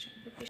সম্পর্কে